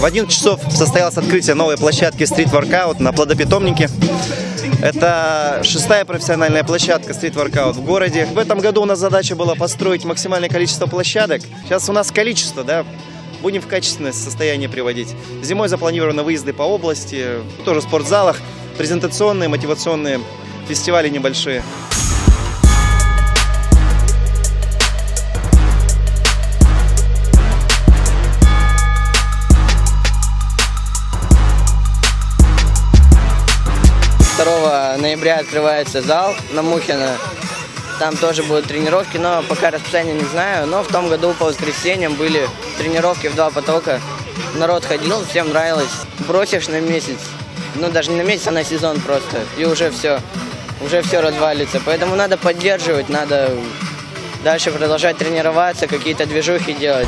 В 11 часов состоялось открытие новой площадки Street Workout на плодопитомнике. Это шестая профессиональная площадка Street Workout в городе. В этом году у нас задача была построить максимальное количество площадок. Сейчас у нас количество, да, будем в качественное состояние приводить. Зимой запланированы выезды по области, тоже в спортзалах, презентационные, мотивационные фестивали небольшие. Второго ноября открывается зал на Мухина. Там тоже будут тренировки, но пока расписание не знаю. Но в том году по воскресеньям были тренировки в два потока. Народ ходил, всем нравилось. Бросишь на месяц, ну даже не на месяц, а на сезон просто. И уже все, уже все развалится. Поэтому надо поддерживать, надо дальше продолжать тренироваться, какие-то движухи делать.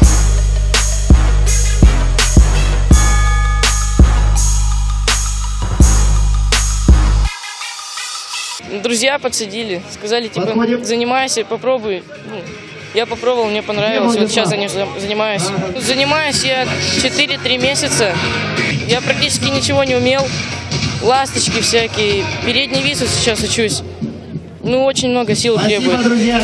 Друзья подсадили, сказали, типа, занимайся, попробуй. Ну, я попробовал, мне понравилось, вот сейчас зани- занимаюсь. Занимаюсь я 4-3 месяца, я практически ничего не умел. Ласточки всякие, передний вис вот сейчас учусь. Ну, очень много сил требует. друзья.